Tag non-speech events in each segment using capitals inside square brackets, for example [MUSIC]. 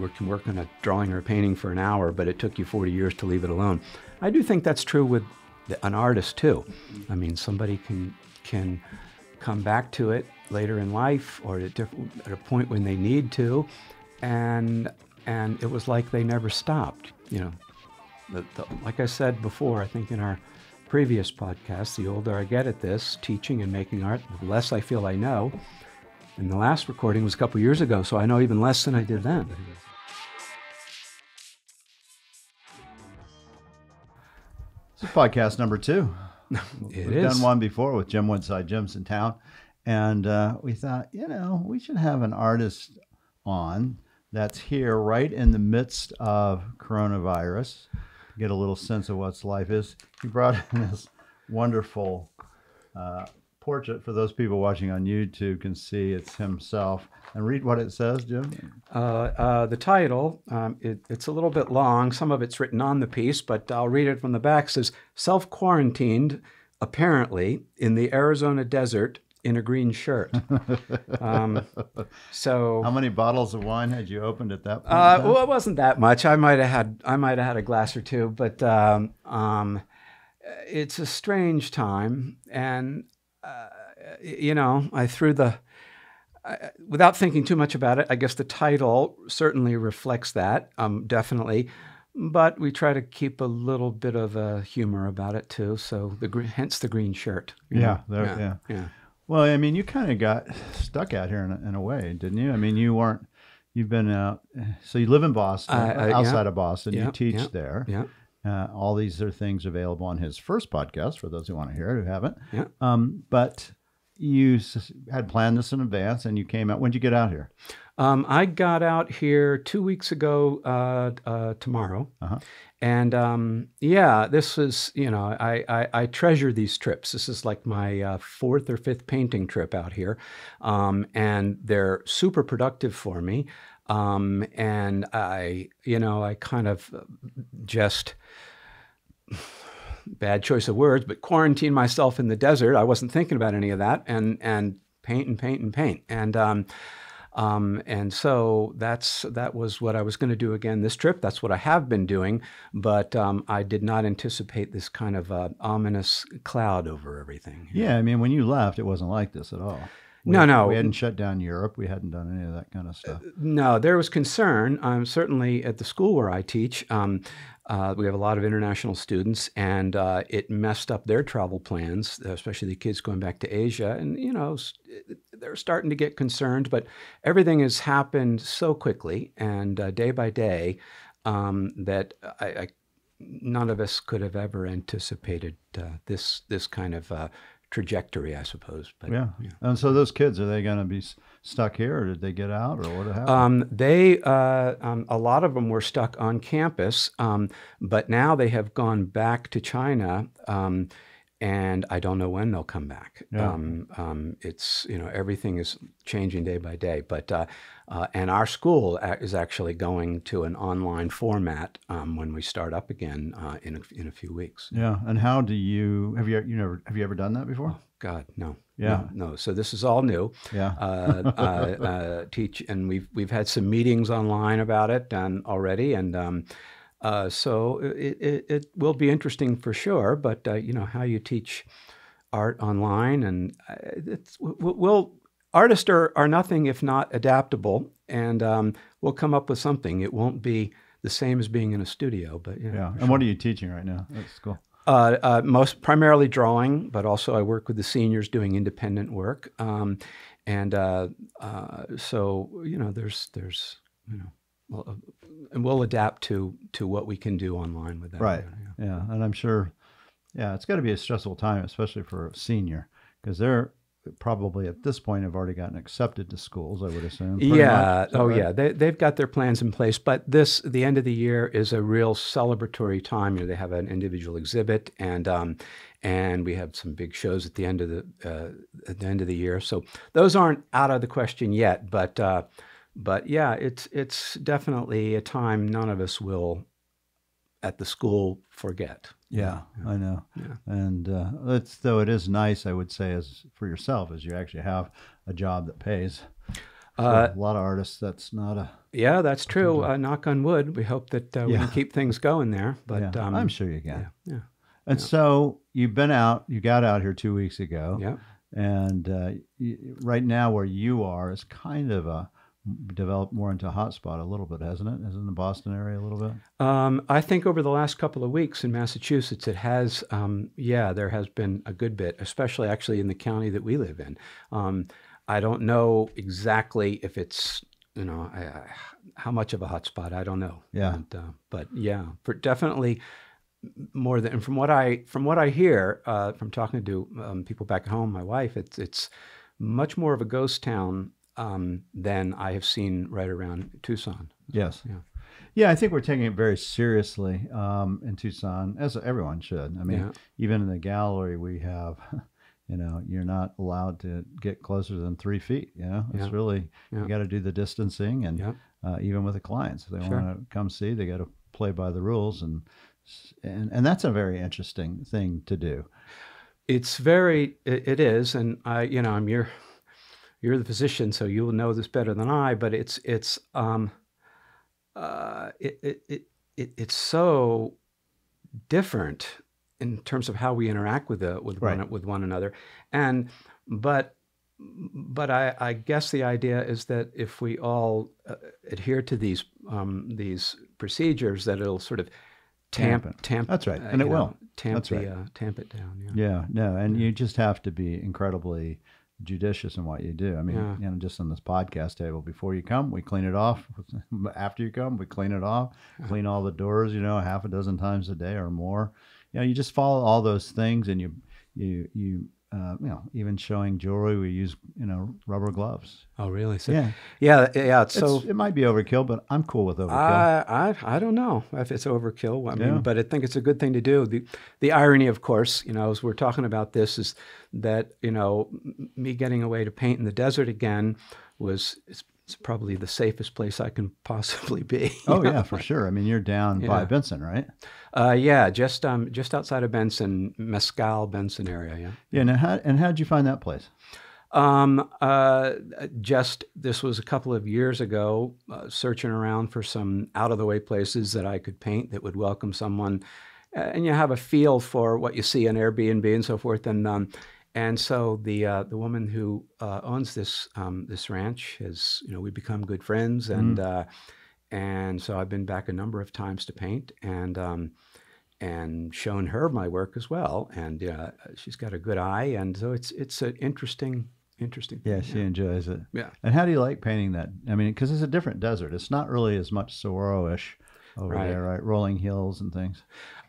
we can work on a drawing or a painting for an hour, but it took you 40 years to leave it alone. I do think that's true with an artist too. I mean, somebody can can come back to it later in life or at, at a point when they need to, and and it was like they never stopped. You know, the, the, like I said before, I think in our previous podcast, the older I get at this, teaching and making art, the less I feel I know. And the last recording was a couple years ago, so I know even less than I did then. This is podcast number two. [LAUGHS] It We've is. done one before with Jim Woodside. Jim's in town. And uh, we thought, you know, we should have an artist on that's here right in the midst of coronavirus, get a little sense of what life is. He brought in this wonderful uh, portrait for those people watching on YouTube can see it's himself. And read what it says, Jim. Uh, uh, the title, um, it, it's a little bit long. Some of it's written on the piece, but I'll read it from the back. It says, self quarantined, apparently, in the Arizona desert in a green shirt. [LAUGHS] um, so. How many bottles of wine had you opened at that point? Uh, well, it wasn't that much. I might have had I might have had a glass or two, but um, um, it's a strange time, and uh, you know, I threw the. I, without thinking too much about it, I guess the title certainly reflects that, um, definitely. But we try to keep a little bit of a humor about it too. So the hence the green shirt. Yeah, there- yeah, yeah. yeah. Well, I mean, you kind of got stuck out here in a, in a way, didn't you? I mean, you weren't. You've been out. So you live in Boston, I- I- yeah. outside of Boston. Yeah, you teach there. Yeah. Uh, all these are things available on his first podcast for those who want to hear it who haven't. Yeah. Um, but you s- had planned this in advance, and you came out. When did you get out here? Um, I got out here two weeks ago uh, uh, tomorrow. Uh-huh. And um, yeah, this is, you know, I, I, I treasure these trips. This is like my uh, fourth or fifth painting trip out here. Um, and they're super productive for me. Um, and I, you know, I kind of just, bad choice of words, but quarantine myself in the desert. I wasn't thinking about any of that, and and paint and paint and paint, and um, um, and so that's that was what I was going to do again this trip. That's what I have been doing, but um, I did not anticipate this kind of uh, ominous cloud over everything. Yeah, I mean, when you left, it wasn't like this at all. We, No, no. we hadn't shut down Europe. We hadn't done any of that kind of stuff. No, there was concern. Um, certainly at the school where I teach, um, uh, we have a lot of international students, and uh, it messed up their travel plans, especially the kids going back to Asia. And you know, they're starting to get concerned. But everything has happened so quickly and uh, day by day um, that I, I, none of us could have ever anticipated uh, this this kind of uh, trajectory, I suppose. But Yeah. And so those kids, are they going to be stuck here, or did they get out, or what happened? Um, they, uh, um, a lot of them were stuck on campus, um, but now they have gone back to China, um, and I don't know when they'll come back. Yeah. Um, um, it's you know everything is changing day by day, but uh, uh, and our school is actually going to an online format um, when we start up again uh, in a, in a few weeks. yeah. And how do you have you you never have you ever done that before? God, no. Yeah. No, no. So this is all new. Yeah. uh, uh, uh, teach, and we've we've had some meetings online about it and already, and um, uh, so it, it it will be interesting for sure. But uh, you know how you teach art online, and uh, it's we'll, we'll artists are, are nothing if not adaptable, and um, we'll come up with something. It won't be the same as being in a studio, but yeah. And what are you teaching right now at school? uh, uh, most primarily drawing, but also I work with the seniors doing independent work, um, and uh, uh, so you know, there's there's you know, well, uh, and we'll adapt to to what we can do online with that. Right. yeah. Yeah. And I'm sure, yeah, it's got to be a stressful time, especially for a senior, because they're probably at this point have already gotten accepted to schools. I would assume. Yeah. much. Is that Oh, right? yeah. They they've got their plans in place, but this the end of the year is a real celebratory time. You know, they have an individual exhibit, and um, and we have some big shows at the end of the uh, at the end of the year. So those aren't out of the question yet, but uh, but yeah, it's it's definitely a time none of us will at the school forget. Yeah, I know. Yeah. And uh, it's though it is nice, I would say, as for yourself, as you actually have a job that pays. Uh, a lot of artists, that's not a. yeah, that's true. Uh, knock on wood. We hope that uh, we can keep things going there. But yeah, um, I'm sure you can. Yeah, yeah, And so you've been out, you got out here two weeks ago. yeah. And uh, y- right now, where you are is kind of a developed more into a hotspot a little bit, hasn't it? Isn't the Boston area a little bit? Um, I think over the last couple of weeks in Massachusetts, it has, um, yeah, there has been a good bit, especially actually in the county that we live in. Um, I don't know exactly if it's, you know, I, I, how much of a hotspot. I don't know. Yeah. And, uh, but yeah, for definitely more than. And from what I from what I hear uh, from talking to um, people back at home, my wife, it's it's much more of a ghost town um, than I have seen right around Tucson. Yes. Yeah. Yeah, I think we're taking it very seriously um, in Tucson, as everyone should. I mean, Yeah. even in the gallery, we have, [LAUGHS] you know, you're not allowed to get closer than three feet. You know, it's Yeah. really Yeah. you got to do the distancing, and uh, even with the clients, if they Sure. want to come see, they got to play by the rules, and and and that's a very interesting thing to do. It's very, it, it is, and I, you know, I'm your, you're the physician, so you'll know this better than I. But it's, it's, um, uh, it, it, it, it it's so different in terms of how we interact with the with Right. one with one another, and but. But I, I guess the idea is that if we all uh, adhere to these um, these procedures, that it'll sort of tamp Tamp it. tamp. That's right, uh, and it know, will. tamp That's the right. uh, tamp it down. Yeah. Yeah, no, and you just have to be incredibly judicious in what you do. I mean, Yeah. you know, just on this podcast table, before you come, we clean it off. [LAUGHS] After you come, we clean it off, clean all the doors, you know, half a dozen times a day or more. You know, you just follow all those things, and you, you, you, uh, you know, even showing jewelry, we use, you know, rubber gloves. Oh, really? So, Yeah, yeah, yeah. It's so it's, it might be overkill, but I'm cool with overkill. I, I, I don't know if it's overkill. I mean, Yeah. but I think it's a good thing to do. The, the irony, of course, you know, as we're talking about this, is that you know, me getting away to paint in the desert again was it's, probably the safest place I can possibly be. [LAUGHS] oh yeah, for sure. I mean, you're down by Benson, right? uh, yeah, just um, just outside of Benson, Mescal, Benson area. Yeah. Yeah. Now, how, and how did you find that place? Um, uh, just this was a couple of years ago, uh, searching around for some out of the way places that I could paint that would welcome someone, and you have a feel for what you see on Airbnb and so forth. And um, and so the uh, the woman who uh, owns this um, this ranch has you know we become good friends and uh, and so I've been back a number of times to paint and. Um, and shown her my work as well, and uh, she's got a good eye, and so it's it's an interesting, interesting. Yeah, thing, she enjoys it. Yeah. And how do you like painting that? I mean, because it's a different desert. It's not really as much Saguaro-ish over Right. there, right? Rolling hills and things.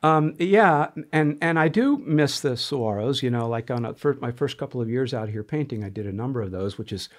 Um, yeah, and and I do miss the saguaros. You know, like on a, first, my first couple of years out here painting, I did a number of those, which is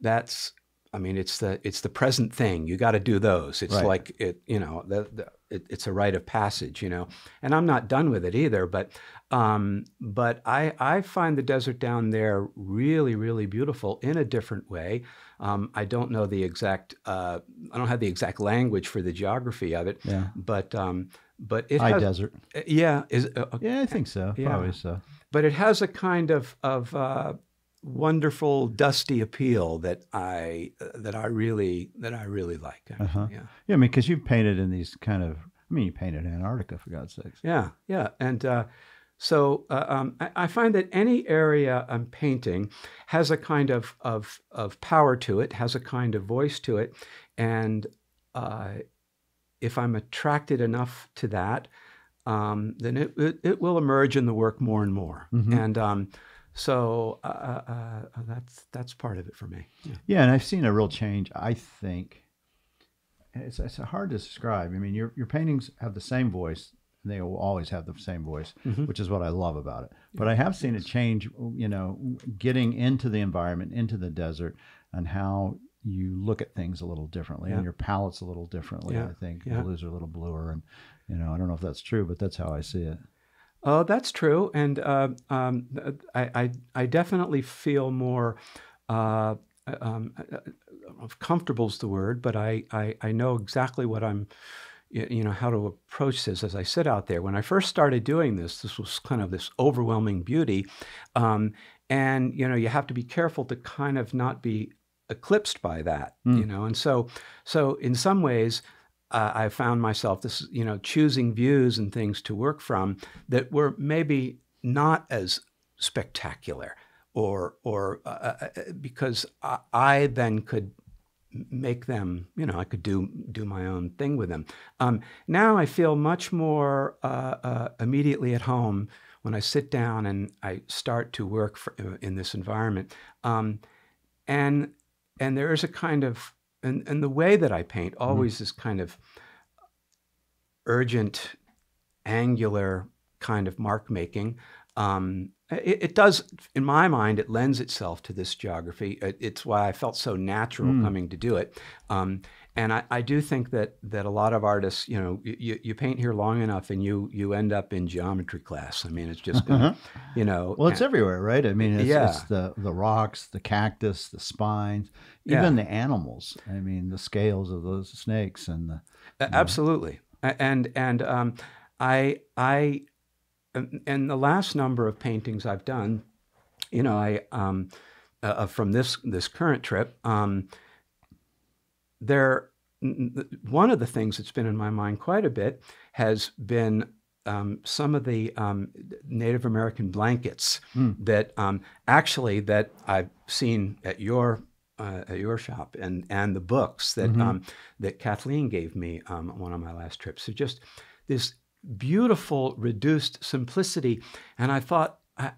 that's. I mean, it's the it's the present thing. You got to do those. It's Right. like it. You know, the, the it, it's a rite of passage. You know, and I'm not done with it either. But um, but I I find the desert down there really really beautiful in a different way. Um, I don't know the exact. Uh, I don't have the exact language for the geography of it. Yeah. But um, but it High has, desert. uh, Yeah, is uh, uh, Yeah, I think so. Yeah. Probably so. but it has a kind of of uh, wonderful dusty appeal that I uh, that I really that I really like. actually. Uh-huh. Yeah, Yeah, I mean, because you've painted in these kind of. I mean, you painted Antarctica for God's sakes. yeah, yeah, and uh, so uh, um, I, I find that any area I'm painting has a kind of of of power to it, has a kind of voice to it, and uh, if I'm attracted enough to that, um, then it, it it will emerge in the work more and more, Mhm. and um, so uh, uh, uh, that's that's part of it for me. Yeah. Yeah, and I've seen a real change. I think it's, it's hard to describe. I mean, your your paintings have the same voice. and They will always have the same voice, Mhm. which is what I love about it. But I have seen a change. You know, getting into the environment, into the desert, and how you look at things a little differently, Yeah. and your palette's a little differently. Yeah, I think yeah. blues are a little bluer, and you know, I don't know if that's true, but that's how I see it. Oh, that's true, and uh, um, I, I I definitely feel more. Uh, um, uh, comfortable is the word, but I, I, I know exactly what I'm, you know, how to approach this as I sit out there. When I first started doing this, this was kind of this overwhelming beauty, um, and you know, you have to be careful to kind of not be eclipsed by that, you know. And so, so in some ways, uh, I found myself this, you know, choosing views and things to work from that were maybe not as spectacular, or or uh, uh, because I, I then could make them, you know, I could do do my own thing with them. Um, now I feel much more uh, uh, immediately at home when I sit down and I start to work for, uh, in this environment, um, and and there is a kind of and, and the way that I paint always is kind of urgent, angular kind of mark making. Um, it, it does, in my mind, it lends itself to this geography. It, it's why I felt so natural coming to do it. Um, and I, I do think that that a lot of artists, you know, you, you paint here long enough and you you end up in geometry class. I mean, it's just, been, you know. Well, it's everywhere, right? I mean, it's, Yeah. it's the the rocks, the cactus, the spines, Yeah. even the animals. I mean, the scales of those snakes and the Absolutely, and and um, I I and- and the last number of paintings I've done, you know, I um, uh, uh, from this this current trip, um, there one of the things that's been in my mind quite a bit has been. Um, some of the um, Native American blankets that um, actually that I've seen at your uh, at your shop and and the books that um, that Kathleen gave me um, on one of my last trips. So just this beautiful reduced simplicity, and I thought I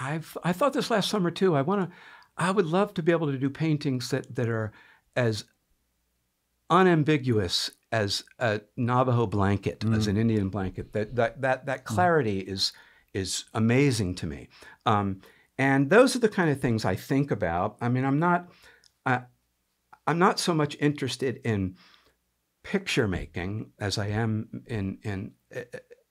I've I thought this last summer too. I want to I would love to be able to do paintings that that are as unambiguous as a Navajo blanket, as an Indian blanket. That that that that clarity is is amazing to me. Um, and those are the kind of things I think about. I mean, I'm not I, I'm not so much interested in picture making as I am in in uh,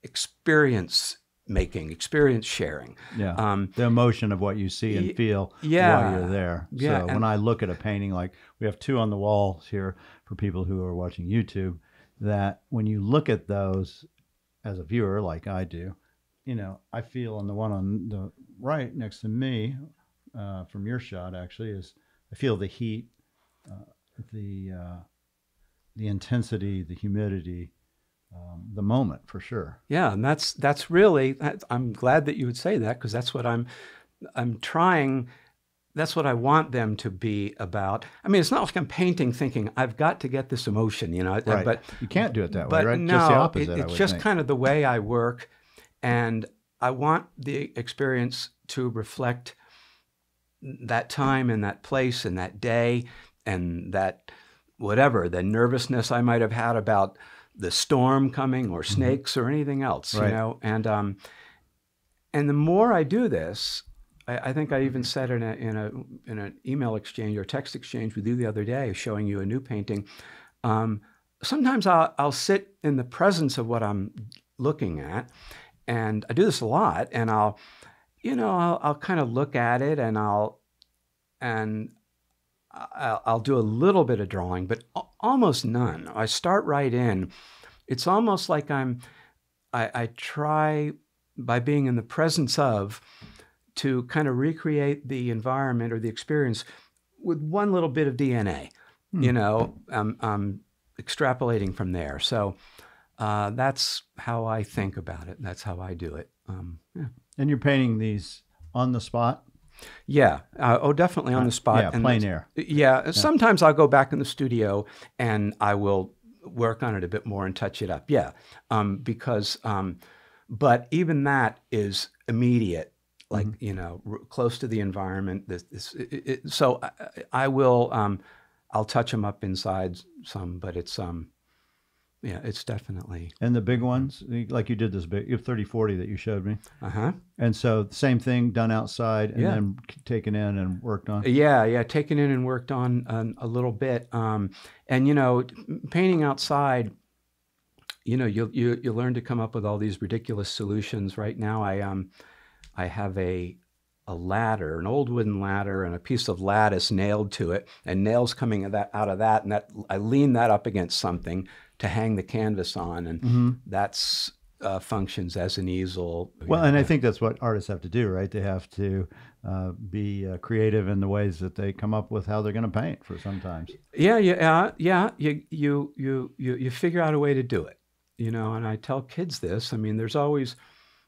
experience making, experience sharing. yeah, Um, the emotion of what you see and feel yeah. while you're there. Yeah, So when I look at a painting, like we have two on the walls here for people who are watching YouTube, that when you look at those as a viewer, like I do, you know, I feel on the one on the right next to me, uh, from your shot actually, is I feel the heat, uh, the uh, the intensity, the humidity, um, the moment for sure. Yeah, and that's that's really. I'm glad that you would say that because that's what I'm. I'm trying. That's what I want them to be about. I mean, it's not like I'm painting thinking I've got to get this emotion, you know. Right. But you can't do it that way, right? no, just the it- opposite. I it's just think. kind of the way I work, and I want the experience to reflect that time and that place and that day and that whatever the nervousness I might have had about the storm coming or snakes or anything else, Mm-hmm. Right. you know. And um, and the more I do this, I, I think I even said in a in a in an email exchange or text exchange with you the other day, showing you a new painting. Um, sometimes I'll, I'll sit in the presence of what I'm looking at, and I do this a lot. And I'll, you know, I'll, I'll kind of look at it, and I'll, and I'll, I'll do a little bit of drawing, but almost none. I start right in. It's almost like I'm, I, I try by being in the presence of, to kind of recreate the environment or the experience with one little bit of DNA. You know, I'm, I'm extrapolating from there. So uh, that's how I think about it. That's how I do it. Um, yeah. And you're painting these on the spot? Yeah. Uh, oh, definitely on the spot. yeah, And plein air. Yeah. Sometimes I'll go back in the studio and I will work on it a bit more and touch it up. Yeah. Um, because, um, but even that is immediate, like, Mm-hmm. you know, r- close to the environment. This, this, it, it, so I, I will, um, I'll touch them up inside some, but it's, um, yeah, it's definitely, And the big ones, like you did this big, you have 30, 40 that you showed me. uh huh. And so same thing done outside and Yeah. then taken in and worked on. Yeah, yeah, taken in and worked on um, a little bit. Um, and you know, painting outside, you know, you you you learn to come up with all these ridiculous solutions. Right now, I um, I have a a ladder, an old wooden ladder, and a piece of lattice nailed to it, and nails coming of that out of that, and that I lean that up against something to hang the canvas on, and Mm-hmm. that's uh, functions as an easel. Well, and I think that's what artists have to do, right? They have to uh, be uh, creative in the ways that they come up with how they're going to paint. For sometimes, yeah, yeah, yeah. You you you you you figure out a way to do it, you know. And I tell kids this. I mean, there's always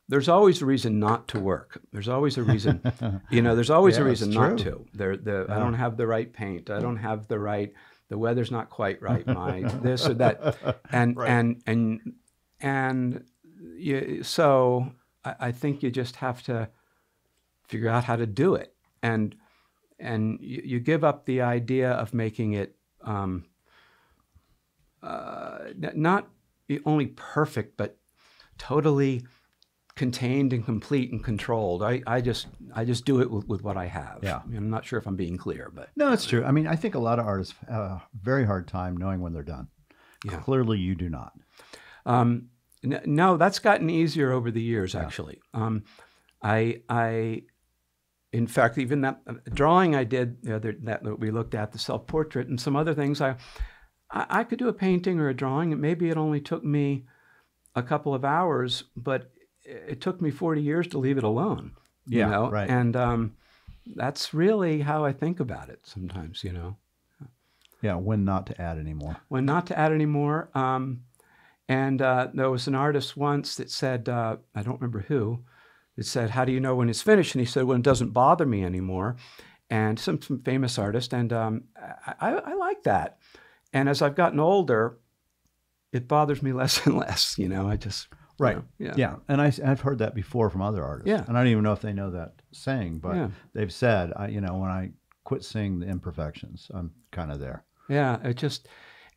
there's always a reason not to work. There's always a reason, [LAUGHS] you know. There's always Yeah, a reason not to. There, the I Yeah. don't have the right paint. I don't have the right. The weather's not quite right. [LAUGHS] My this or that, and Right. and and and you, so I, I think you just have to figure out how to do it, and and you, you give up the idea of making it um, uh, not only perfect, but totally contained and complete and controlled. I, I just I just do it with, with what I have. Yeah. I'm not sure if I'm being clear, but no, it's true. I mean, I think a lot of artists have a very hard time knowing when they're done. Yeah. Clearly, you do not. Um, no, that's gotten easier over the years. Actually, um, I, I, in fact, even that uh, drawing I did the other that, that we looked at the self portrait and some other things. I, I, I could do a painting or a drawing, maybe it only took me a couple of hours, but it took me forty years to leave it alone. You Yeah, know, right. and um, that's really how I think about it sometimes. You know Yeah, when not to add anymore. when not to add anymore. Um, and uh, there was an artist once that said, uh, I don't remember who, that said, How do you know when it's finished? And he said, When it doesn't bother me anymore. And some, some famous artist. And um, I, I, I like that. And as I've gotten older, it bothers me [LAUGHS] less and less. You know, I just. You Right. know, yeah. Yeah, and I, have heard that before from other artists. Yeah. and I don't even know if they know that saying, but Yeah. they've said, I, you know, when I quit seeing the imperfections, I'm kind of there. Yeah, it just,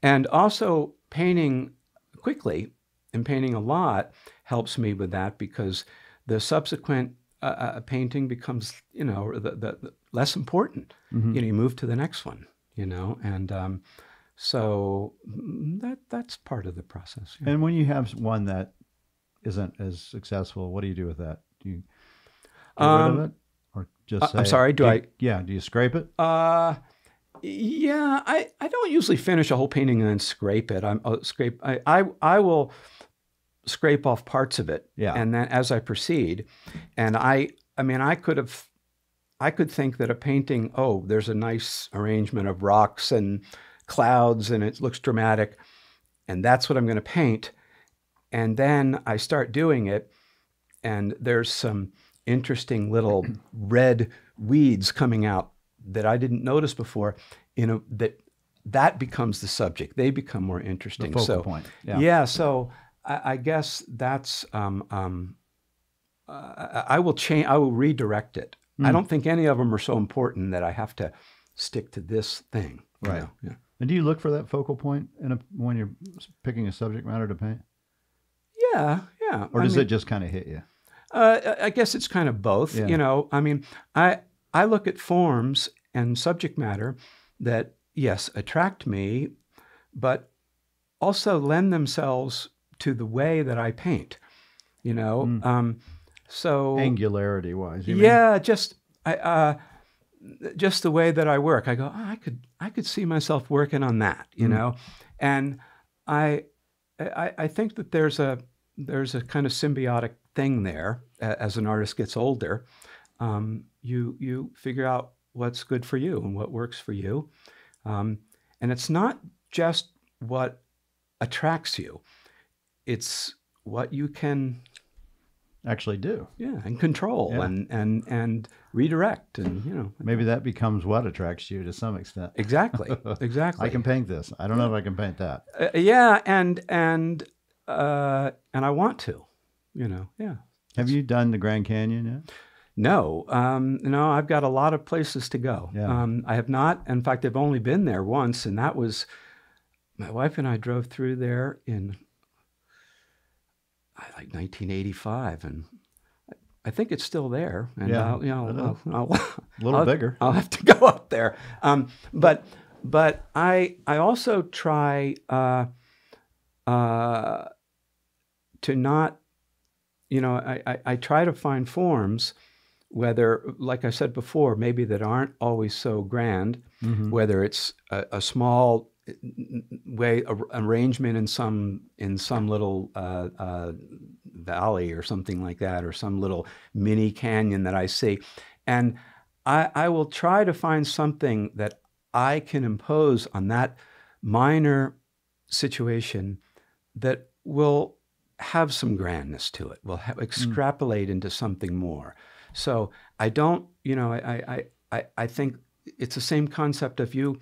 and also painting quickly and painting a lot helps me with that because the subsequent uh, uh, painting becomes, you know, the, the, the less important. Mhm. You know, you move to the next one, you know, and um, so mm, that that's part of the process. yeah. And when you have one that isn't as successful, what do you do with that? Do you get Um, rid of it, or just? uh, I'm sorry, do you- I- Yeah. Do you scrape it? Uh, yeah, I, I don't usually finish a whole painting and then scrape it. I'm I'll scrape. I, I I will scrape off parts of it. Yeah. And then as I proceed, and I I mean I could have I could think that a painting oh there's a nice arrangement of rocks and clouds and it looks dramatic, and that's what I'm going to paint, and then I start doing it, and there's some interesting little [CLEARS THROAT] red weeds coming out that I didn't notice before. You know that that becomes the subject. They become more interesting. The focal so point. yeah. Yeah. so I, I guess that's um, um, uh, I will change. I will redirect it. I Hmm. don't think any of them are so important that I have to stick to this thing. you Right. know? Yeah. And do you look for that focal point in a, when you're picking a subject matter to paint, Yeah. Yeah. or I does mean- it just kind of hit you? Uh, I guess it's kind of both. Yeah. You know, I mean, I I look at forms and subject matter that yes attract me, but also lend themselves to the way that I paint. You know, Mm. um, so Angularity wise. you mean? yeah, just I uh, just the way that I work. I go, oh, I could I could see myself working on that. You Mm. know, and I, I I think that there's a there's a kind of symbiotic thing there as an artist gets older. Um, you you figure out what's good for you and what works for you, um, and it's not just what attracts you; it's what you can Actually, do. yeah and control Yeah. and and and redirect and you know Maybe that becomes what attracts you to some extent. exactly [LAUGHS] exactly I can paint this. I don't know if I can paint that. Uh, yeah and and uh and i want to you know yeah Have you done the Grand Canyon yet? no um no i've got a lot of places to go Yeah. um i have not in fact i've only been there once and that was my wife and i drove through there in I like 1985 and I- think it's still there and Yeah, I'll, you know I'll, I'll, A little bigger. I'll have to [LAUGHS] go up there. Um, but but I I also try uh, uh, to not, you know, I, I, I try to find forms, whether like I said before, maybe that aren't always so grand, Mhm. whether it's a, a small way a, arrangement in some in some little uh, uh, valley or something like that, or some little mini canyon that I see. And I, I will try to find something that I can impose on that minor situation that will have some grandness to it, will ha- extrapolate into something more. So I don't, you know, I, I, I, I think it's the same concept of you,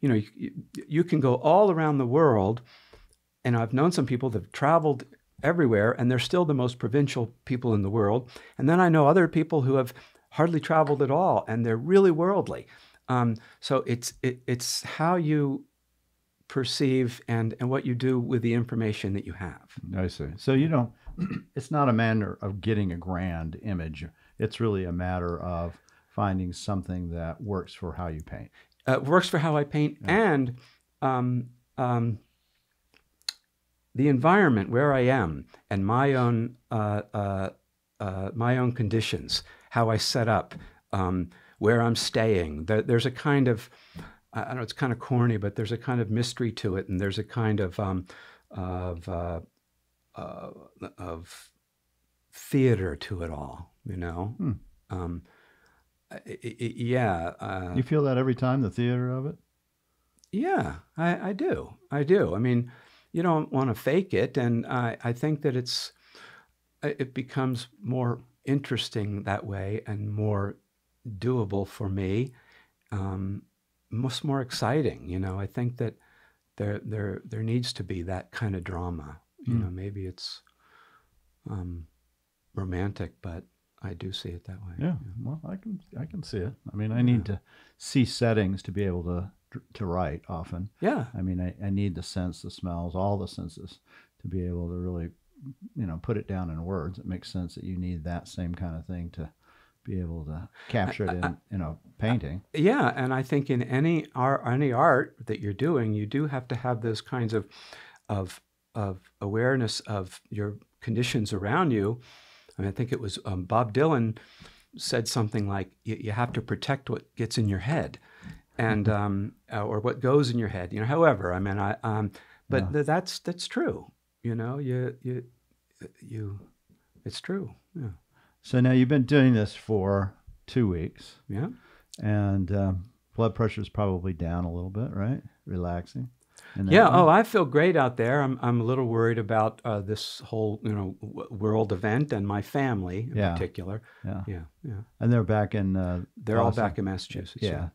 you know, you, you can go all around the world, and I've known some people that have traveled everywhere, and they're still the most provincial people in the world. And then I know other people who have hardly traveled at all, and they're really worldly. Um, so it's it, it's how you perceive and and what you do with the information that you have. I see. So you don't. [CLEARS THROAT] It's not a matter of getting a grand image. It's really a matter of finding something that works for how you paint. Uh, works for how I paint and um, um, the environment where I am and my own uh, uh, uh, my own conditions, how I set up, um, where I'm staying. There, there's a kind of I know, it's kind of corny, but there's a kind of mystery to it, and there's a kind of um, of uh, uh, of theater to it all. You know, Hmm. um, i i i- yeah. Uh, You feel that every time the theater of it. yeah, I, I do. I do. I mean, you don't want to fake it, and I, I think that it's uh, it becomes more interesting that way and more doable for me, um, much more exciting. You know, I think that there there there needs to be that kind of drama. You Mm. know, maybe it's um, romantic, but I do see it that way. Yeah. Well, I can I can see it. I mean, I need to see settings to be able to to write often. Yeah. I mean, I, I need the sense, the smells, all the senses to be able to really, you know, put it down in words. It makes sense that you need that same kind of thing to be able to capture it in, in a painting. Yeah, and I think in any art, any art that you're doing, you do have to have those kinds of, of, of awareness of your conditions around you. I mean, I think it was um, Bob Dylan said something like, "You, you have to protect what gets in your head, and [LAUGHS] um, uh, or what goes in your head." You know, however, I mean, I, um, but Yeah. th- that's that's true. You know, you you you, it's true. Yeah, So now you've been doing this for two weeks, yeah. and um, blood pressure is probably down a little bit, right? Relaxing. Yeah. way? Oh, I feel great out there. I'm I'm a little worried about uh, this whole you know w- world event and my family in Yeah. particular. yeah. Yeah. Yeah. And they're back in. Uh, They're all back in Massachusetts. Yeah.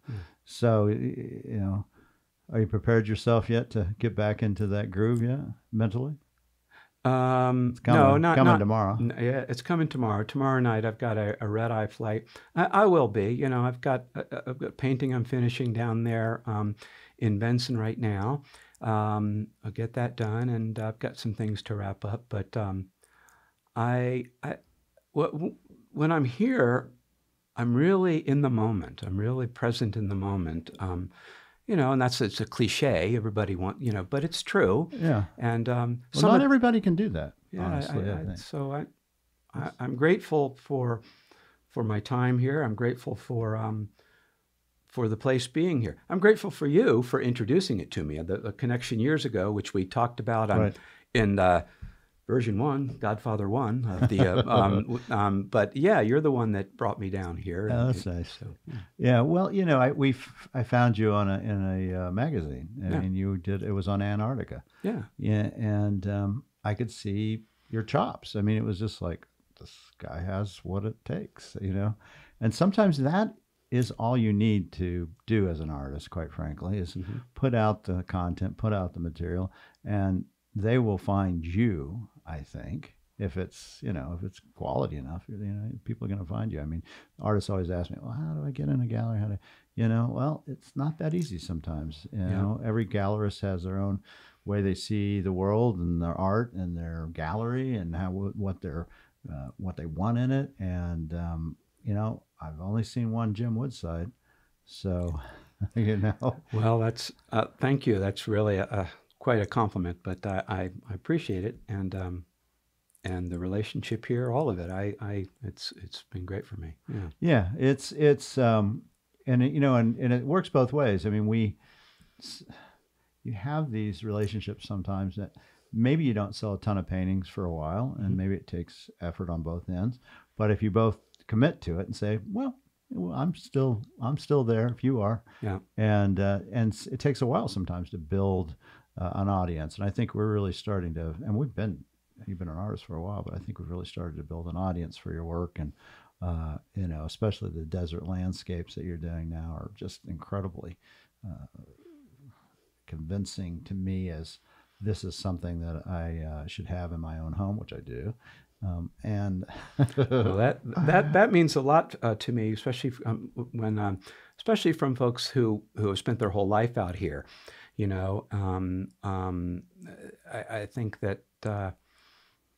So y- y- you know, are you prepared yourself yet to get back into that groove yet mentally? Um, Coming, no, not coming not tomorrow. N- Yeah, it's coming tomorrow. Tomorrow night, I've got a, a red eye flight. I, I will be. You know, I've got a, a- I've got painting I'm finishing down there um, in Benson right now. Um, I'll get that done, and I've got some things to wrap up. But um, I, I, wh- wh- when I'm here, I'm really in the moment. I'm really present in the moment. Um, you know, and that's it's a cliche. Everybody want you know, but it's true. Yeah. And um, Well, not of- everybody can do that. yeah, honestly, I, I, I, think. so I, I, I'm grateful for for my time here. I'm grateful for um, for the place being here. I'm grateful for you for introducing it to me. The, the connection years ago, which we talked about on, Right. in uh, version one, Godfather one of the. Uh, [LAUGHS] um, um, but yeah, you're the one that brought me down here. Oh, that's it- nice. So, yeah. Yeah, well, you know, I we I found you on a in a uh, magazine, I Yeah. mean, you did it was on Antarctica, yeah, yeah, and um, I could see your chops. I mean, it was just like this guy has what it takes, you know, and sometimes that is all you need to do as an artist, quite frankly, is Mhm. put out the content, put out the material, and they will find you. I think if it's you know if it's quality enough, you know, people are going to find you. I mean, artists always ask me, well, how do I get in a gallery? How do you know? Well, it's not that easy sometimes. You know, every gallerist has their own way they see the world and their art and their gallery and how what they're uh, what they want in it. And um, you know, I've only seen one Jim Woodside, so [LAUGHS] you know. Well, that's uh, thank you. That's really a, a, quite a compliment, but I, I, I appreciate it, and um, and the relationship here, all of it. I, I it's it's been great for me. Yeah. Yeah, it's it's um, and it, you know, and, and it works both ways. I mean, we you have these relationships sometimes that maybe you don't sell a ton of paintings for a while, and Mm-hmm. maybe it takes effort on both ends. But if you both commit to it and say, well, well, I'm still I'm still there if you are, Yeah. and uh, and it takes a while sometimes to build uh, an audience. And I think we're really starting to, and we've been you've been an artist for a while, but I think we've really started to build an audience for your work, and uh, you know, especially the desert landscapes that you're doing now are just incredibly uh, convincing to me as this is something that I uh, should have in my own home, which I do. Um, and well, that that that means a lot uh, to me, especially um, when, um, especially from folks who who have spent their whole life out here. You know, um, um, I, I think that uh,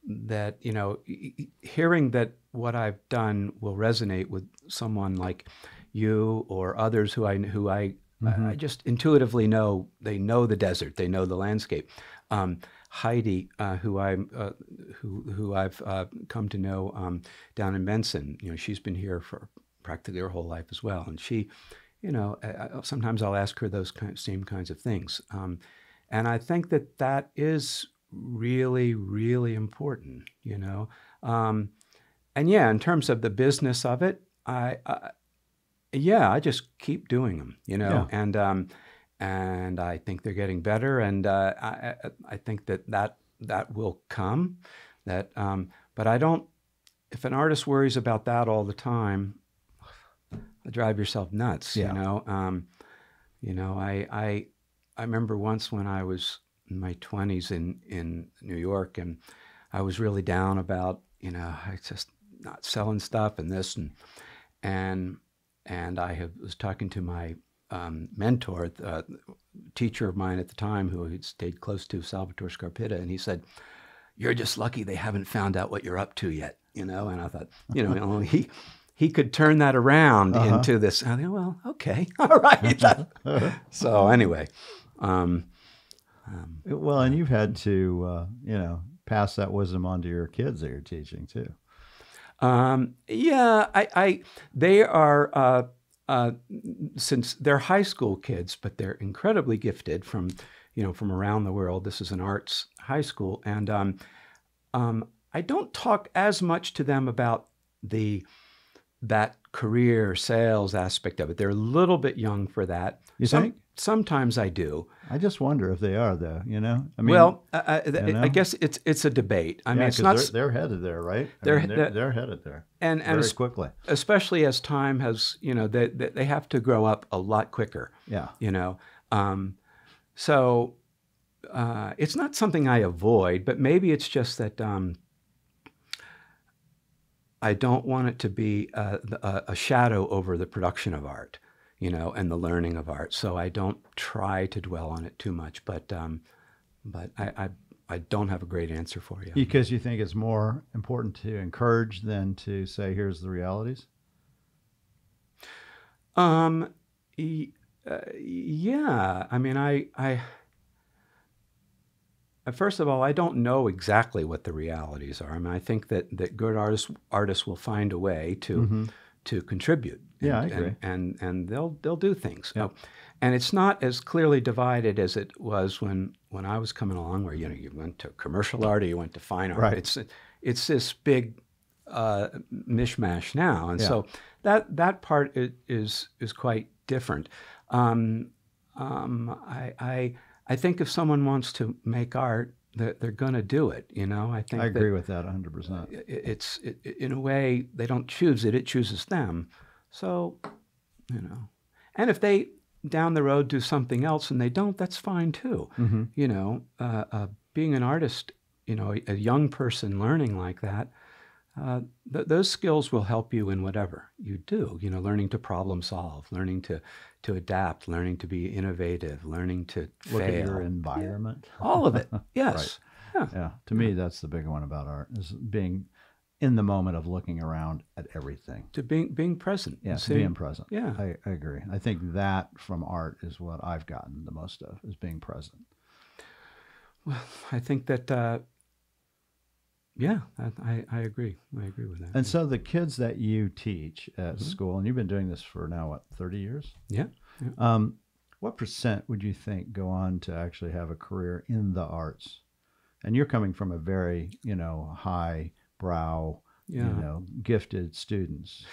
that you know, hearing that what I've done will resonate with someone like you or others who I who I I just intuitively know they know the desert, they know the landscape. Um, Heidi, uh, who I uh, who who I've uh, come to know um, down in Benson, you know, she's been here for practically her whole life as well, and she, you know, I, sometimes I'll ask her those kind, same kinds of things, um, and I think that that is really really important, you know, um, and yeah, in terms of the business of it, I, I yeah, I just keep doing them, you know, and um, and I think they're getting better, and uh, I I- I think that that that will come, that um, but I don't. If an artist worries about that all the time, drive yourself nuts. Yeah. You know, um, you know, I I I remember once when I was in my twenties in in New York, and I was really down about you know I just not selling stuff and this and and and I have, was talking to my um, mentor, uh, teacher of mine at the time, who had stayed close to Salvatore Scarpitta, and he said, "You're just lucky they haven't found out what you're up to yet." You know, and I thought, you know, [LAUGHS] only he he could turn that around into this. I think, well, okay, [LAUGHS] all right. [LAUGHS] so anyway, um, well, and you've had to, uh, you know, pass that wisdom on to your kids that you're teaching too. Um, yeah, I, I they are uh, uh, since they're high school kids, but they're incredibly gifted from you know from around the world. This is an arts high school, and um, um, I don't talk as much to them about the that career sales aspect of it. They're a little bit young for that. You Some- think? Sometimes I do. I just wonder if they are, though. You know, I mean, well, I, I, you know? I guess it's it's a debate. I mean, it's not, they're, they're headed there, right? They're- mean, they're, they're- headed there and and very quickly. especially as time has, you know, they, they they have to grow up a lot quicker. Yeah, you know um, so uh, it's not something i avoid but maybe it's just that um, i don't want it to be a, a, a shadow over the production of art you know and the learning of art so i don't try to dwell on it too much but um, but I, I i don't have a great answer for you because you think it's more important to encourage than to say, "Here's the realities." Um, y- uh, yeah. I mean, I, I. First of all, I don't know exactly what the realities are. I mean, I think that, that good artists artists will find a way to to contribute. Mm-hmm. Yeah, I and, agree. And, and and they'll they'll do things. Oh, and it's not as clearly divided as it was when when I was coming along, where you know you went to commercial art or you went to fine art. Right. It's it's this big uh, mishmash now, and Yeah. so that that part i- is is quite different. Um, um, I, I I think if someone wants to make art, they're, they're going to do it. You know, I think I agree with that 100. percent it's it, in a way they don't choose it; it chooses them. So, you know, and if they down the road do something else and they don't, that's fine too. Mm-hmm. You know, uh, uh, being an artist, you know, a, a young person learning like that, uh, th- those skills will help you in whatever you do. You know, learning to problem solve, learning to to adapt, learning to be innovative, learning to Look fail. at your environment. All of it. [LAUGHS] Yes. Yeah. Yeah, to me, that's the big one about art is being in the moment of looking around at everything. To being being present. Yeah, to being present. Yeah. I, I agree. I think that from art is what I've gotten the most of is being present. Well, I think that, uh, yeah, I, I, agree. I agree with that. And so the kids that you teach at Mm-hmm. school, and you've been doing this for now what thirty years? yeah. yeah. Um, what percent would you think go on to actually have a career in the arts? and you're coming from a very you know high brow, Yeah. you know, gifted students.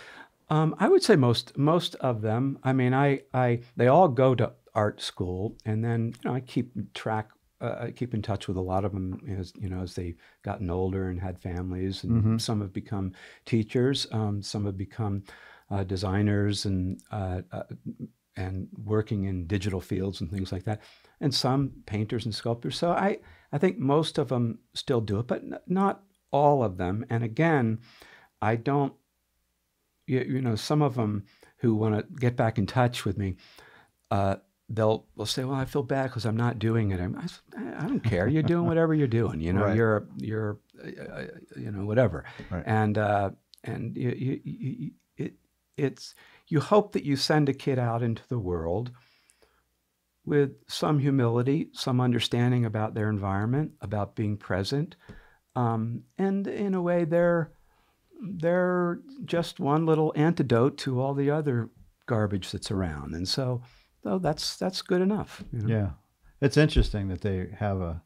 Um, I would say most most of them. I mean, I, I they all go to art school, and then you know I keep track. Uh, I keep in touch with a lot of them as you know as they've gotten older and had families, and Mhm. some have become teachers. Um, some have become uh, designers and uh, uh, and working in digital fields and things like that, and some painters and sculptors. So I I think most of them still do it, but n- not all of them. And again, I don't you, you know, some of them who want to get back in touch with me, uh, they'll they'll say, "Well, I feel bad because I'm not doing it." I'm, I, I don't care. You're doing whatever you're doing. You know, Right. you're you're uh, uh, you know whatever, Right. and uh, and you, you, you- it it's you hope that you send a kid out into the world with some humility, some understanding about their environment, about being present, um, and in a way they're they're just one little antidote to all the other garbage that's around. And so, though that's that's good enough. you know? Yeah, it's interesting that they have a.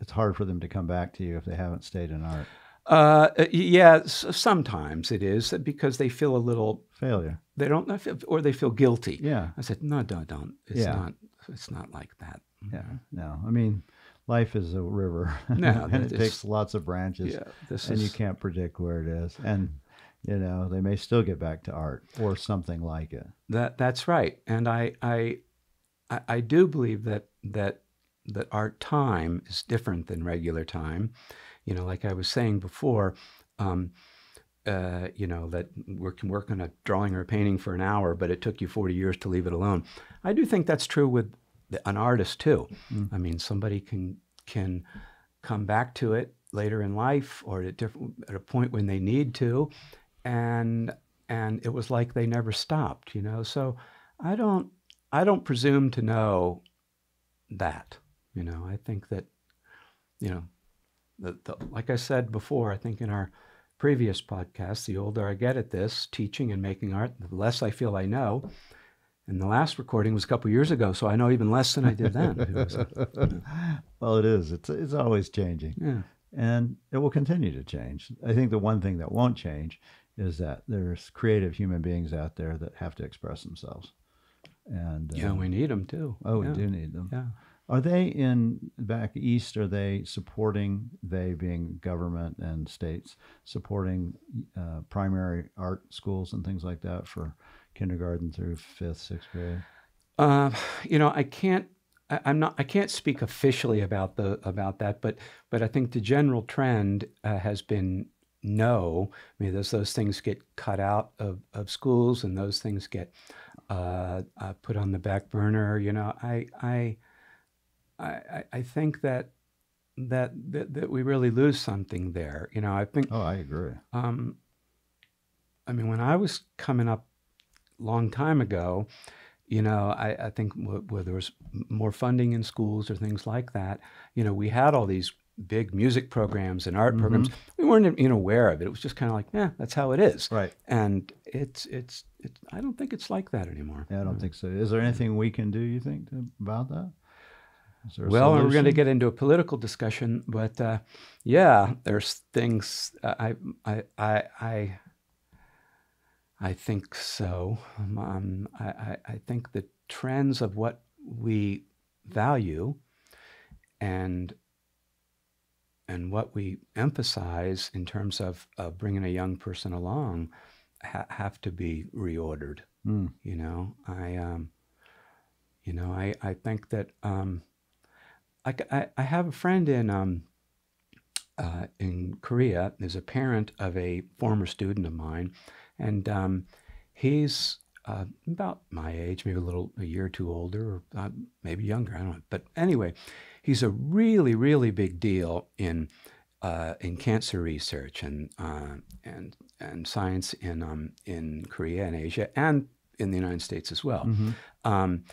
It's hard for them to come back to you if they haven't stayed in art. Uh, yeah. Sometimes it is because they feel a little. Failure. They don't, or they feel guilty. Yeah, I said, no, don't, don't. It's Yeah. not. It's not like that. yeah. No, I mean, life is a river, No, [LAUGHS] and it is- takes lots of branches, Yeah. This and you can't predict where it is. And you know, they may still get back to art or something like it. That that's right, and I I I, do believe that that that our time is different than regular time. You know, like I was saying before, um, uh, you know that we can work on a drawing or a painting for an hour, but it took you forty years to leave it alone. I do think that's true with the, an artist too. Mm. I mean, somebody can can come back to it later in life or at a different at a point when they need to, and and it was like they never stopped. You know, so I don't I don't presume to know that. You know, I think that you know, the, the, like I said before, I think in our previous podcast, the older I get at this, teaching and making art, the less I feel I know. And the last recording was a couple years ago, so I know even less than I did then. It was, [LAUGHS] well, it is. It's it's always changing. yeah. and it will continue to change. I think the one thing that won't change is that there's creative human beings out there that have to express themselves. And Yeah, um, we need them too. oh, we do need them. Yeah. Are they in back east? Are they supporting? They being government and states supporting uh, primary art schools and things like that for kindergarten through fifth, sixth grade. Uh, you know, I can't. I, I'm not. I can't speak officially about the about that, but but I think the general trend uh, has been no. I mean, those those things get cut out of, of schools, and those things get uh, uh, put on the back burner. You know, I I I, I- think that that that that we really lose something there. You know, I think Oh, I agree. um, I mean, when I was coming up long time ago, you know, I, I think where there was more funding in schools or things like that, you know, we had all these big music programs and art programs. We weren't even aware of it. It was just kind of like, yeah, that's how it is. Right. And it's, it's, it's, I don't think it's like that anymore. Yeah, I don't think so. Is there anything we can do? You think to, about that? Is there a Well, we're going to get into a political discussion, but uh, yeah, there's things uh, I, I, I, I, I think so. Um, Um, I, I, I think the trends of what we value and and what we emphasize in terms of, of bringing a young person along ha- have to be reordered. Mm. You know, I, um, you know, I, I think that um, i i have a friend in um, uh, in Korea. Is a parent of a former student of mine, and um, he's uh, about my age, maybe a little a year or two older, or uh, maybe younger. I don't know. But anyway, he's a really, really big deal in uh, in cancer research and uh, and and science in um, in Korea and Asia and in the United States as well. Mhm. Um,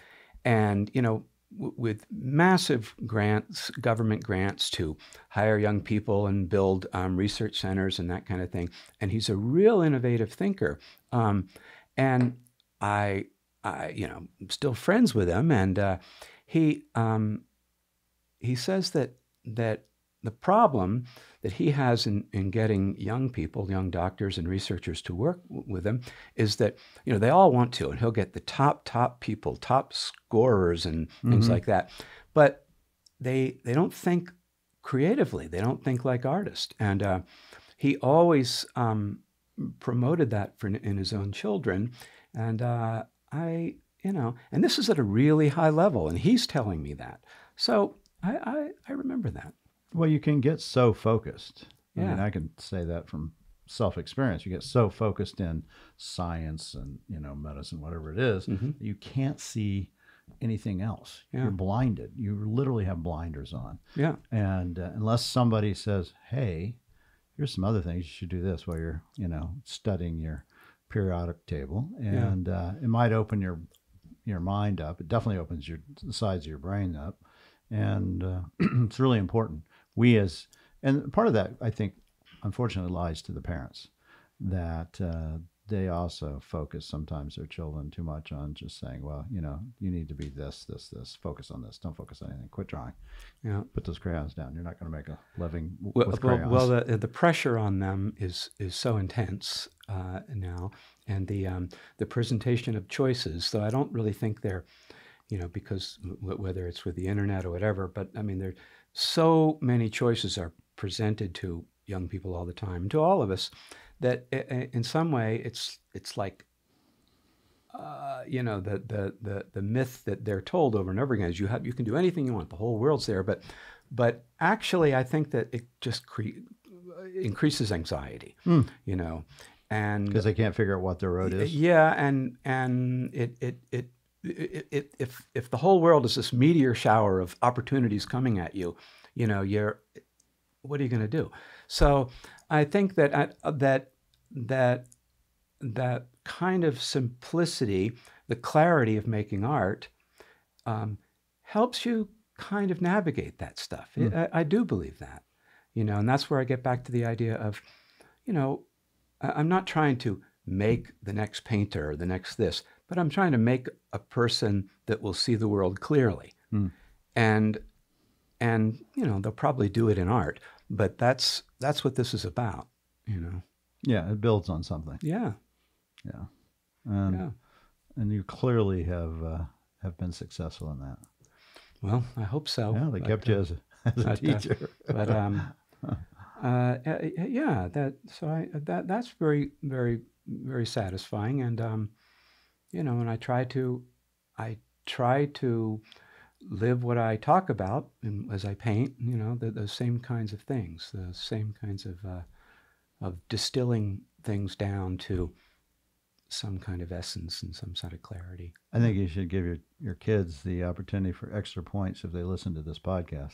and you know, w- with massive grants, government grants to hire young people and build um, research centers and that kind of thing. And he's a real innovative thinker. Um, and I, I, you know, I'm still friends with him, and uh, he um, he says that that the problem that he has in, in getting young people, young doctors and researchers to work w- with him is that, you know, they all want to, and he'll get the top, top people, top scorers and things like that. But they, they don't think creatively. They don't think like artists. And uh, he always um, promoted that for, in his own children. And uh, I, you know, and this is at a really high level, and he's telling me that. So I, I, I remember that. Well, you can get so focused. I mean, Yeah. I can say that from self experience. You get so focused in science and you know medicine, whatever it is, Mhm. you can't see anything else. Yeah. You're blinded. You literally have blinders on. Yeah. And uh, unless somebody says, "Hey, here's some other things you should do this while you're you know studying your periodic table," Yeah. and uh, it might open your your mind up. It definitely opens your the sides of your brain up, and uh, [CLEARS THROAT] it's really important. We as and part of that, I think, unfortunately, lies to the parents that uh, they also focus sometimes their children too much on just saying, well, you know, you need to be this, this, this. Focus on this. Don't focus on anything. Quit drawing. Yeah. Put those crayons down. You're not going to make a living Well, with crayons. well the, the pressure on them is is so intense uh, now, and the um, the presentation of choices. So I don't really think they're, you know, because w- whether it's with the internet or whatever, but I mean, there so many choices are presented to young people all the time, to all of us, that in some way it's it's like. Uh, you know the, the the the myth that they're told over and over again is you have you can do anything you want the whole world's there but but actually I think that it just cre- uh, increases anxiety hmm. you know and because they can't figure out what their road is. yeah, and and it it it. It, it, if if the whole world is this meteor shower of opportunities coming at you, you know, you're what are you going to do? So I think that I, that that that kind of simplicity, the clarity of making art, um, helps you kind of navigate that stuff. I, I do believe that, you know, and that's where I get back to the idea of, you know, I'm not trying to make the next painter or the next this, but I'm trying to make a person that will see the world clearly. And and you know, they'll probably do it in art, but that's that's what this is about, you know. Yeah, it builds on something. Yeah. Yeah, and Yeah. and you clearly have uh, have been successful in that. Well, I hope so. Yeah, they but, kept uh, you as a, [LAUGHS] as a uh, teacher. but um, [LAUGHS] uh, uh, yeah, that so I that that's very very very satisfying, and um, you know, and I try to I try to live what I talk about and as I paint. You know, the, the same kinds of things, the same kinds of uh, of distilling things down to some kind of essence and some sort of clarity. I think you should give your, your kids the opportunity for extra points if they listen to this podcast.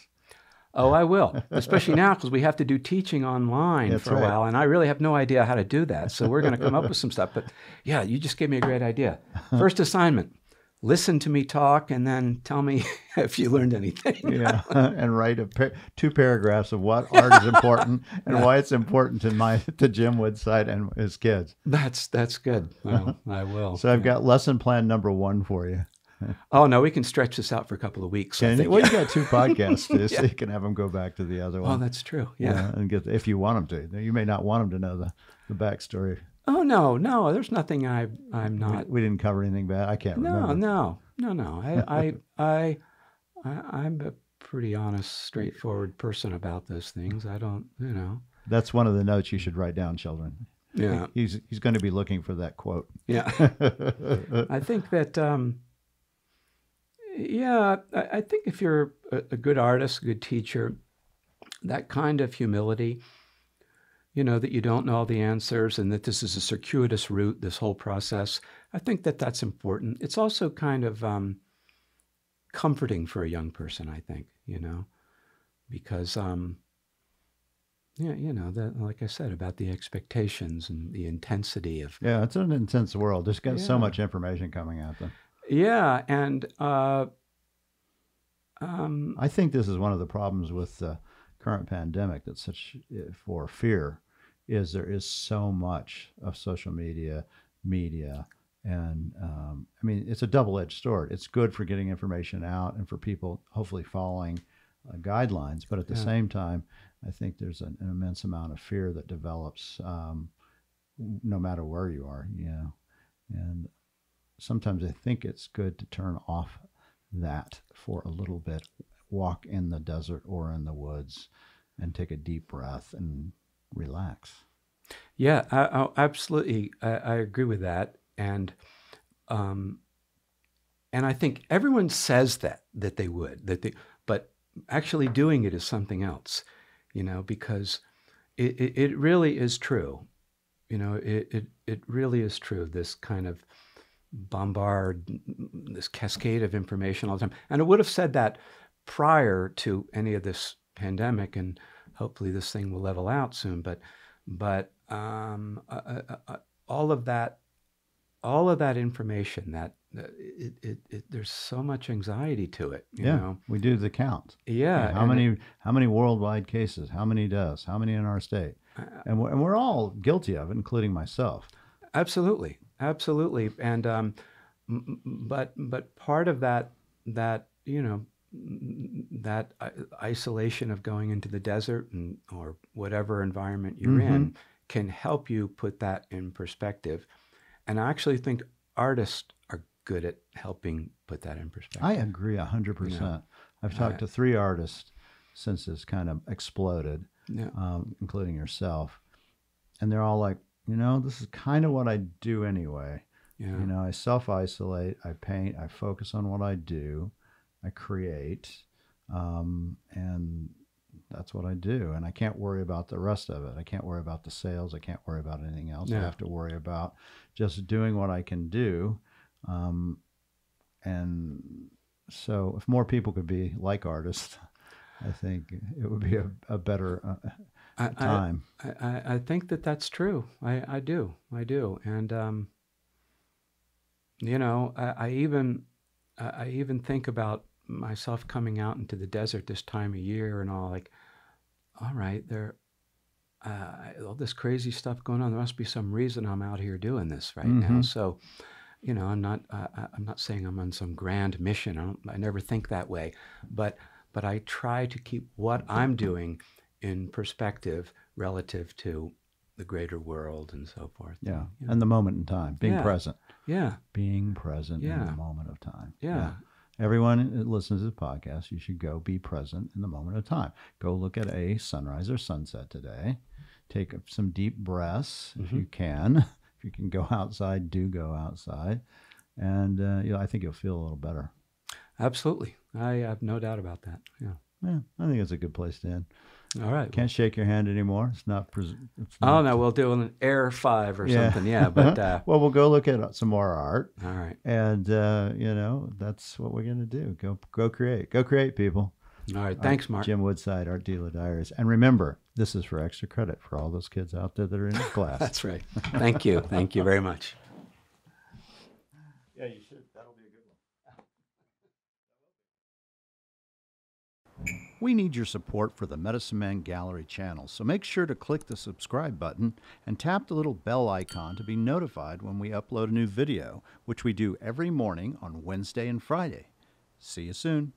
Oh, I will, especially now because we have to do teaching online That's for a right. while, and I really have no idea how to do that. So we're going to come up with some stuff. But yeah, you just gave me a great idea. First assignment: listen to me talk, and then tell me [LAUGHS] if you learned anything. Yeah, [LAUGHS] and write a par- two paragraphs of what art is important [LAUGHS] and why it's important to my to Jim Woodside and his kids. That's that's good. Well, I will. So I've got lesson plan number one for you. oh no, we can stretch this out for a couple of weeks. And think. well, you got two podcasts, so you can have them go back to the other oh, one. that's true. Yeah. and get if you want them to. You may not want them to know the the backstory. Oh no, no, there's nothing I I'm not. we didn't cover anything bad. I can't No, remember. no, no, no. I, I, [LAUGHS] I, I, I'm a pretty honest, straightforward person about those things. I don't, you know. That's one of the notes you should write down, children. Yeah, [LAUGHS] He's he's going to be looking for that quote. yeah. [LAUGHS] I think that, um, yeah, I, I think if you're a, a good artist, a good teacher, that kind of humility, you know, that you don't know all the answers and that this is a circuitous route, this whole process, I think that that's important. It's also kind of um, comforting for a young person, I think, you know, because, um, yeah, you know, that, like I said, about the expectations and the intensity of Yeah, it's an intense world. There's got so much information coming at them. Yeah, and uh, um, I think this is one of the problems with the current pandemic that's such eh, for fear is there is so much of social media, media, and um, I mean it's a double-edged sword. It's good for getting information out and for people hopefully following uh, guidelines. But at the Yeah. same time, I think there's an, an immense amount of fear that develops um, no matter where you are, you know. And sometimes I think it's good to turn off that for a little bit, walk in the desert or in the woods, and take a deep breath and relax. Yeah, I, I, absolutely. I, I agree with that, and um, and I think everyone says that that they would that they, but actually doing it is something else, you know, because it, it, it really is true, you know, it, it it really is true. This kind of bombard, this cascade of information all the time, and I would have said that prior to any of this pandemic, and hopefully this thing will level out soon, but but um, uh, uh, uh, all of that all of that information that uh, it, it, it, there's so much anxiety to it you yeah, know we do the count. yeah how many how many worldwide cases? How many deaths? How many in our state? uh, And we're, and we're all guilty of it, including myself. absolutely absolutely and um but but part of that that you know that isolation of going into the desert and or whatever environment you're in can help you put that in perspective. And i actually think artists are good at helping put that in perspective. I agree a hundred percent. I've talked to three artists since this kind of exploded, yeah. um, including yourself, and they're all like, you know, this is kind of what I do anyway. yeah. You know, I self isolate, I paint, I focus on what I do, I create, um, and that's what I do. And I can't worry about the rest of it. I can't worry about the sales. I can't worry about anything else. I have to worry about just doing what I can do. Um, and so, if more people could be like artists, [LAUGHS] I think it would be a, a better uh, I, I, time. I, I- I think that that's true. I, I do. I do. And, um, you know, I, I even, I even think about myself coming out into the desert this time of year and all like, all right, there, uh, all this crazy stuff going on. There must be some reason I'm out here doing this right now. Mhm. So, you know, I'm not, uh, I- I'm not saying I'm on some grand mission. I, don't, I never think that way, but, but I try to keep what I'm doing in perspective relative to the greater world and so forth. Yeah. Yeah. And the moment in time, being Yeah. present, Yeah. being present in the moment of time. Yeah. Everyone that listens to the podcast, you should go be present in the moment of time. Go look at a sunrise or sunset today. Take some deep breaths if Mm-hmm. you can. [LAUGHS] If you can go outside, do go outside. And uh, you know, I think you'll feel a little better. Absolutely. I have no doubt about that. Yeah. Yeah, I think it's a good place to end. All right. Can't shake your hand anymore. It's not. Pres- it's Oh no, we'll do an Air Five or Yeah. something. Yeah, [LAUGHS] but uh, well, we'll go look at some more art, all right, and uh, you know that's what we're gonna do. Go, go create, go create, people. all right. Thanks, Mark. Jim Woodside, Art Dealer Diaries. And remember, this is for extra credit for all those kids out there that are in [LAUGHS] class. That's right. Thank you. Thank you very much. yeah, you should. That'll be a good one. We need your support for the Medicine Man Gallery channel, so make sure to click the subscribe button and tap the little bell icon to be notified when we upload a new video, which we do every morning on Wednesday and Friday. See you soon.